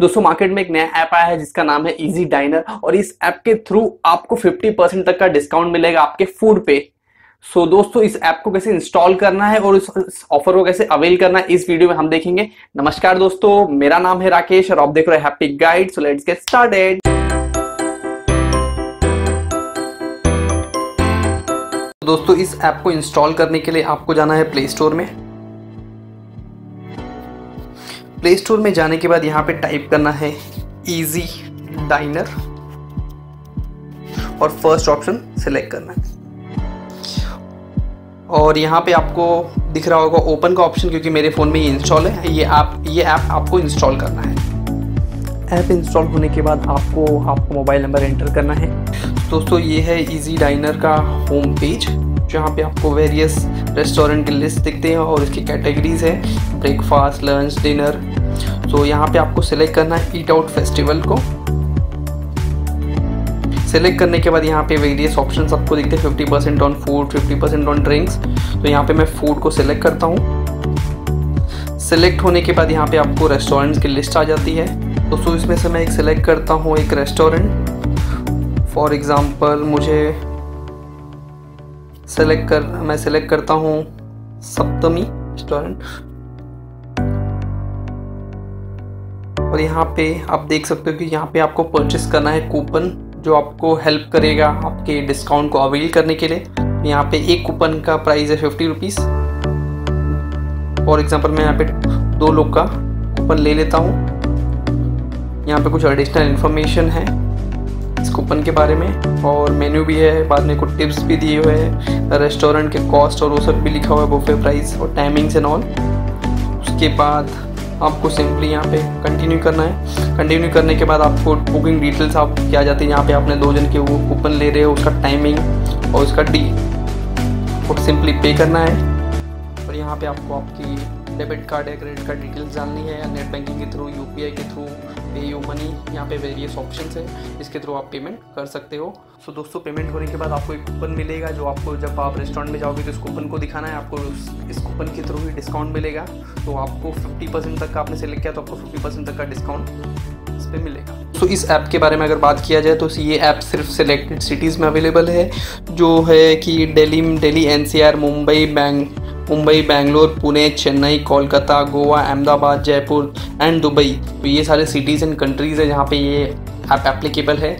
दोस्तों मार्केट में एक नया ऐप आया है जिसका नाम है इजी डाइनर और इस ऐप के थ्रू आपको 50 परसेंट तक का डिस्काउंट मिलेगा आपके फ़ूड पे। सो so, दोस्तों इस ऐप को कैसे इंस्टॉल करना है और इस ऑफ़र को कैसे अवेल करना है इस वीडियो में हम देखेंगे। नमस्कार दोस्तों मेरा नाम है राकेश और आप देख रहे हैं Happy Guide so let's get started दोस्तों इस ऐप को इंस्टॉल करने के लिए आपको जाना है प्ले स्टोर में। प्ले स्टोर में जाने के बाद यहाँ पे टाइप करना है इजी डाइनर और फ़र्स्ट ऑप्शन सेलेक्ट करना है। और यहाँ पे आपको दिख रहा होगा ओपन का ऑप्शन क्योंकि मेरे फ़ोन में ये इंस्टॉल है। ये ऐप ये ऐप आपको इंस्टॉल करना है। ऐप इंस्टॉल होने के बाद आपको आपको मोबाइल नंबर एंटर करना है। दोस्तों, ये है इजी डाइनर का होम पेज जहाँ पे आपको वेरियस रेस्टोरेंट की लिस्ट दिखते हैं और इसकी कैटेगरीज है। ब्रेकफास्ट लंच डिनर तो यहाँ पे आपको सिलेक्ट करना है ईट आउट फेस्टिवल को। सेलेक्ट करने के बाद यहाँ पे वेरियस ऑप्शन आपको दिखते हैं fifty percent on food fifty percent on drinks तो यहाँ पे मैं फ़ूड को सिलेक्ट करता हूँ। सिलेक्ट होने के बाद यहाँ पे आपको रेस्टोरेंट्स की लिस्ट आ जाती है। दोस्तों, इसमें से मैं एक सिलेक्ट करता हूँ एक रेस्टोरेंट फॉर एग्ज़ाम्पल मुझे सेलेक्ट कर, मैं सेलेक्ट करता हूँ सप्तमी रेस्टोरेंट और यहाँ पे आप देख सकते हो कि यहाँ पे आपको परचेस करना है कूपन जो आपको हेल्प करेगा आपके डिस्काउंट को अवेल करने के लिए। यहाँ पे एक कूपन का प्राइस है फिफ्टी रुपीज़ फॉर एग्ज़ाम्पल मैं यहाँ पे दो लोग का कूपन ले लेता हूँ। यहाँ पे कुछ एडिशनल इन्फॉर्मेशन है। इस कूपन के बारे में। और मेन्यू भी है, बाद में कुछ टिप्स भी दिए हुए हैं। रेस्टोरेंट के कॉस्ट और वो सब भी लिखा हुआ है बुफे प्राइस और टाइमिंग्स एंड ऑल उसके बाद आपको सिंपली यहाँ पे कंटिन्यू करना है। कंटिन्यू करने के बाद आपको बुकिंग डिटेल्स आप क्या जाती है। यहाँ पे आपने दो जन के वो कूपन ले रहे हो, उसका टाइमिंग और उसका डी और सिंपली पे करना है। और यहाँ पे आपको आपकी डेबिट कार्ड या क्रेडिट कार्ड डिटेल्स डालनी है या नेट बैंकिंग के थ्रू यूपीआई के थ्रू पे यू मनी यहाँ पे वेरियस ऑप्शन है। इसके थ्रू आप पेमेंट कर सकते हो। सो so, दोस्तों पेमेंट होने के बाद आपको एक कूपन मिलेगा जो आपको जब आप रेस्टोरेंट में जाओगे तो इस कूपन को दिखाना है। आपको इस कूपन के थ्रू ही डिस्काउंट मिलेगा। तो आपको 50 परसेंट तक का आपने सेलेक्ट किया तो आपको 50 परसेंट तक का डिस्काउंट इस पर मिलेगा। तो इस ऐप के बारे में अगर बात किया जाए तो ये ऐप सिर्फ़ सिलेक्टेड सिटीज़ में अवेलेबल है। जो है कि Delhi Delhi NCR Mumbai bank Mumbai, Bangalore, Pune, Chennai, Kolkata, Goa, Ahmedabad, Jaipur and Dubai. तो ये सारे सिटीज़ एंड कंट्रीज़ हैं जहाँ पे ये ऐप एप्लीकेबल है,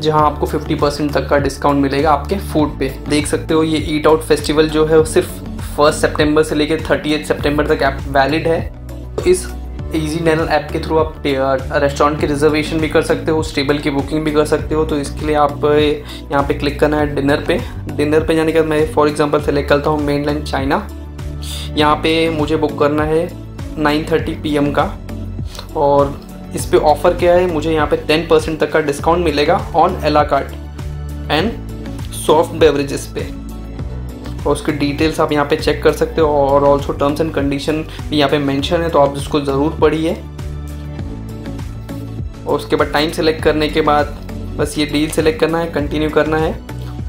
जहाँ आपको 50 परसेंट तक का डिस्काउंट मिलेगा आपके फ़ूड पे। देख सकते हो ये ईट आउट फेस्टिवल जो है वो सिर्फ़ फ़र्स्ट सेप्टेम्बर से लेकर थर्टी सितंबर तक ऐप वैलिड है। इस ईजी नैनल ऐप के थ्रू आप रेस्टोरेंट की रिजर्वेशन भी कर सकते हो उस टेबल की बुकिंग भी कर सकते हो तो इसके लिए आप यहाँ पे क्लिक करना है डिनर पे। डिनर पे जाने के बाद मैं फॉर एग्जांपल सेलेक्ट करता हूँ मेन लैंड चाइना यहाँ पे मुझे बुक करना है 9:30 पीएम का। और इस पर ऑफ़र क्या है, मुझे यहाँ पे 10 परसेंट तक का डिस्काउंट मिलेगा ऑन एला एंड सॉफ्ट बेवरेजेस पे। और उसकी डिटेल्स आप यहाँ पे चेक कर सकते हो और ऑल्सो टर्म्स एंड कंडीशन भी यहाँ पे मेंशन है तो आप उसको ज़रूर पढ़िए। और उसके बाद टाइम सेलेक्ट करने के बाद बस ये डील सेलेक्ट करना है कंटिन्यू करना है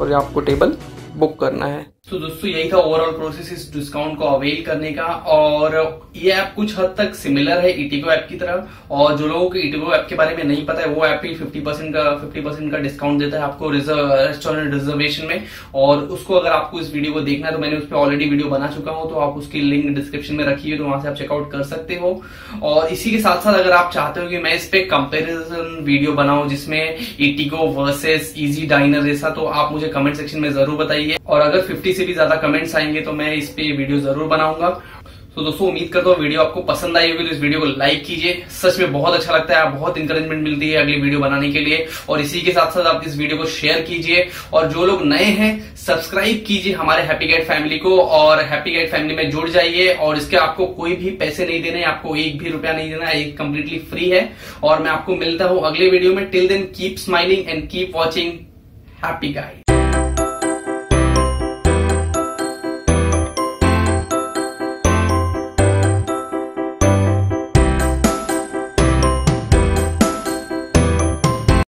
और आपको टेबल बुक करना है। तो दोस्तों, यही था ओवरऑल प्रोसेस इस डिस्काउंट को अवेल करने का और ये ऐप कुछ हद तक सिमिलर है इटिगो ऐप की तरह। और जो लोगों को इटिगो ऐप के बारे में नहीं पता है, वो ऐप ही 50 परसेंट का 50 परसेंट का डिस्काउंट देता है आपको रेस्टोरेंट रिजर्वेशन में। और उसको अगर आपको इस वीडियो को देखना है तो मैंने उस पर ऑलरेडी वीडियो बना चुका हूँ तो आप उसकी लिंक डिस्क्रिप्शन में रखी है तो वहाँ से आप चेकआउट कर सकते हो। और इसी के साथ साथ अगर आप चाहते हो कि मैं इस पर कंपेरिजन वीडियो बनाऊ जिसमें इटिगो वर्सेस इजी डाइनर जैसा तो आप मुझे कमेंट सेक्शन में ज़रूर बताइए। और अगर फिफ्टी से भी ज़्यादा कमेंट्स आएँगे तो मैं इस पे वीडियो ज़रूर बनाऊँगा। तो दोस्तों, उम्मीद करता हूँ वीडियो आपको पसंद आई होगी तो इस वीडियो को लाइक कीजिए। सच में बहुत अच्छा लगता है बहुत इंकरेजमेंट मिलती है अगली वीडियो बनाने के लिए। और इसी के साथ साथ आप इस वीडियो को शेयर कीजिए। और जो लोग नए हैं सब्सक्राइब कीजिए हमारे हैप्पी गाइड फैमिली को। और हैप्पी गाइड फैमिली में जुड़ जाइए। और इसके आपको कोई भी पैसे नहीं देने, आपको एक भी रुपया नहीं देना है कंप्लीटली फ्री है। और मैं आपको मिलता हूँ अगले वीडियो में। Till then keep smiling and keep watching Happy Guide